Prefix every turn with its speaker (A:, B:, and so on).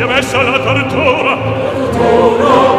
A: sia messa la tortura. Tortura.